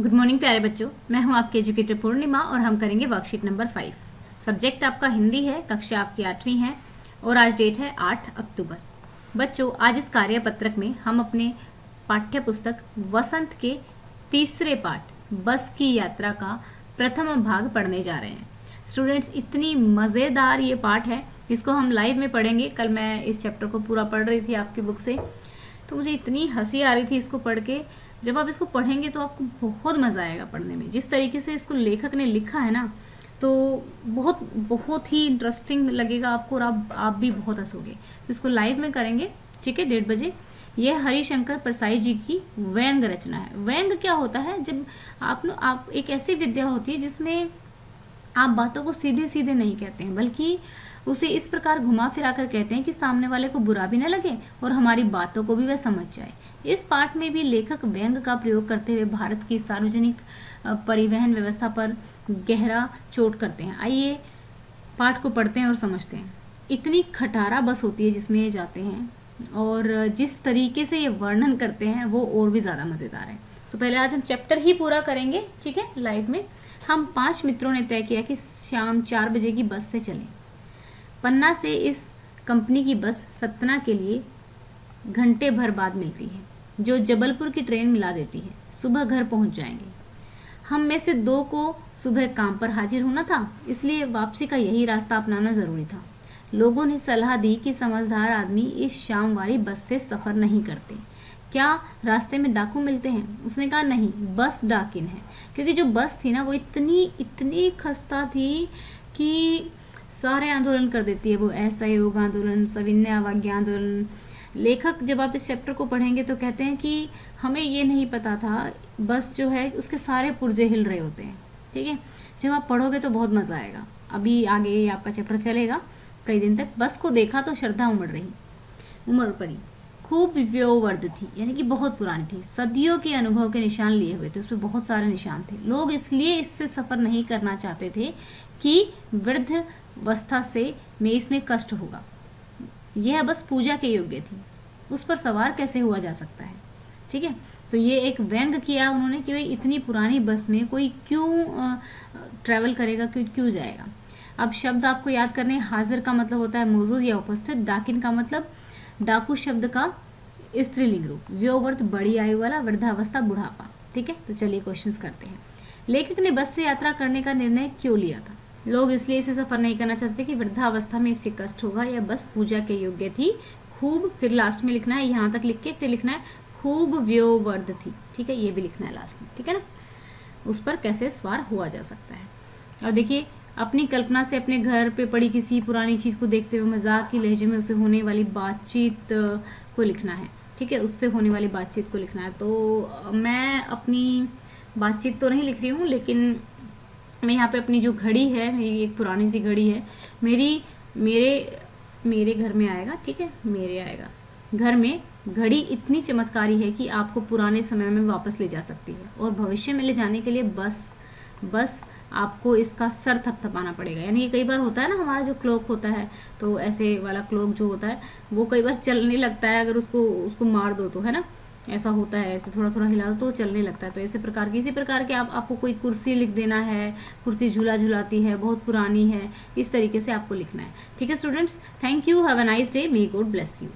Good morning प्यारे बच्चों। मैं हूँ आपके एजुकेटर पूर्णिमा और हम करेंगे वर्कशीट नंबर फाइव सब्जेक्ट आपका हिंदी है, कक्षा आपकी आठवीं है और आज डेट है आठ अक्टूबर। बच्चों, आज इस कार्य पत्रक में हम अपने पाठ्य पुस्तक वसंत के तीसरे पाठ, बस की यात्रा का प्रथम भाग पढ़ने जा रहे हैं। स्टूडेंट्स इतनी मज़ेदार ये पाठ है। इसको हम लाइव में पढ़ेंगे। कल मैं इस चैप्टर को पूरा पढ़ रही थी आपकी बुक से। तो मुझे इतनी हँसी आ रही थी इसको पढ़ के। जब आप इसको पढ़ेंगे तो आपको बहुत मज़ा आएगा पढ़ने में। जिस तरीके से इसको लेखक ने लिखा है ना तो बहुत बहुत ही इंटरेस्टिंग लगेगा आपको और आप आप भी बहुत हंसोगे। तो इसको लाइव में करेंगे, ठीक है, डेढ़ बजे। यह हरिशंकर प्रसाई जी की व्यंग रचना है। व्यंग क्या होता है? जब आप आप, एक ऐसी विद्या होती है जिसमें आप बातों को सीधे सीधे नहीं कहते हैं, बल्कि उसे इस प्रकार घुमा फिरा कर कहते हैं कि सामने वाले को बुरा भी न लगे और हमारी बातों को भी वह समझ जाए। इस पाठ में भी लेखक व्यंग का प्रयोग करते हुए भारत की सार्वजनिक परिवहन व्यवस्था पर गहरा चोट करते हैं। आइए पाठ को पढ़ते हैं और समझते हैं। इतनी खटारा बस होती है जिसमें ये जाते हैं और जिस तरीके से ये वर्णन करते हैं, वो और भी ज़्यादा मज़ेदार है। तो पहले आज हम चैप्टर ही पूरा करेंगे, ठीक है? लाइव में। हम पाँच मित्रों ने तय किया कि शाम चार बजे की बस से चलें। पन्ना से इस कंपनी की बस सतना के लिए घंटे भर बाद मिलती है, जो जबलपुर की ट्रेन मिला देती है। सुबह घर पहुँच जाएँगे। हम में से दो को सुबह काम पर हाजिर होना था, इसलिए वापसी का यही रास्ता अपनाना ज़रूरी था। लोगों ने सलाह दी कि समझदार आदमी इस शाम वाली बस से सफ़र नहीं करते। क्या रास्ते में डाकू मिलते हैं? उसने कहा, नहीं, बस डाकिन है। क्योंकि जो बस थी ना, वो इतनी इतनी खस्ता थी कि सारे आंदोलन कर देती है वो असहयोग आंदोलन सविन्य अवज्ञा आंदोलन। लेखक जब आप इस चैप्टर को पढ़ेंगे तो कहते हैं कि हमें ये नहीं पता था, बस जो है उसके सारे पुर्जे हिल रहे होते हैं, ठीक है? जब आप पढ़ोगे तो बहुत मज़ा आएगा। अभी आगे ये आपका चैप्टर चलेगा। कई दिन तक। बस को देखा तो श्रद्धा उमड़ रही, उमड़ पड़ी। खूब व्योवर्ध थी, यानी कि बहुत पुरानी थी। सदियों के अनुभव के निशान लिए हुए थे उसमें बहुत सारे निशान थे। लोग इसलिए इससे सफ़र नहीं करना चाहते थे कि वृद्ध अवस्था से में इसमें कष्ट होगा। यह बस पूजा के योग्य थी। उस पर सवार कैसे हुआ जा सकता है? ठीक है? तो ये एक व्यंग किया उन्होंने कि भाई इतनी पुरानी बस में कोई क्यों ट्रैवल करेगा, क्यों क्यों जाएगा? अब शब्द आपको याद करने हाजिर का मतलब होता है मौजूद या उपस्थित। डाकिन का मतलब डाकू शब्द का स्त्रीलिंग रूप। व्योवर्त बड़ी आयु वाला, वृद्धावस्था, बुढ़ापा। ठीक है? तो चलिए क्वेश्चंस करते हैं। लेखक ने बस से यात्रा करने का निर्णय क्यों लिया था? लोग इसलिए इसे सफ़र नहीं करना चाहते कि वृद्धावस्था में इससे कष्ट होगा, या बस पूजा के योग्य थी। खूब, फिर लास्ट में लिखना है, यहाँ तक लिख के फिर लिखना है, खूब व्योवर्ध थी। ठीक है, ये भी लिखना है लास्ट में। ठीक है ना? उस पर कैसे सवार हुआ जा सकता है? और देखिए, अपनी कल्पना से अपने घर पे पड़ी किसी पुरानी चीज़ को देखते हुए मज़ाक की लहजे में उसे होने वाली बातचीत को लिखना है। ठीक है, उससे होने वाली बातचीत को लिखना है। तो मैं अपनी बातचीत तो नहीं लिख रही हूँ, लेकिन मैं यहाँ पे अपनी जो घड़ी है, मेरी एक पुरानी सी घड़ी है, मेरी, मेरे मेरे घर में आएगा, ठीक है? मेरे आएगा। घर में घड़ी इतनी चमत्कारी है कि आपको पुराने समय में वापस ले जा सकती है और भविष्य में ले जाने के लिए बस बस आपको इसका सर थपथपाना पड़ेगा। यानी कि कई बार होता है ना, हमारा जो क्लोक होता है तो ऐसे वाला क्लोक जो होता है, वो कई बार चलने लगता है, अगर उसको उसको मार दो तो है ना? ऐसा होता है, ऐसे थोड़ा थोड़ा हिला तो चलने लगता है। तो ऐसे प्रकार की, इसी प्रकार के आप, आपको कोई कुर्सी लिख देना है, कुर्सी झूला झुलाती है, बहुत पुरानी है, इस तरीके से आपको लिखना है। ठीक है students thank you have a nice day may God bless you